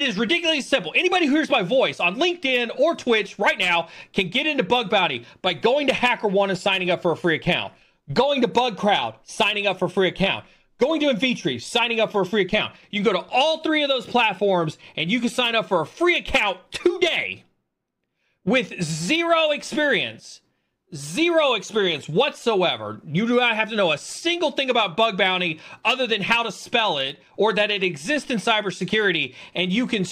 It is ridiculously simple. Anybody who hears my voice on LinkedIn or Twitch right now can get into Bug Bounty by going to HackerOne and signing up for a free account, going to Bugcrowd, signing up for a free account, going to Intigriti, signing up for a free account. You can go to all three of those platforms and you can sign up for a free account today with zero experience zero experience whatsoever. You do not have to know a single thing about bug bounty other than how to spell it or that it exists in cybersecurity, and you can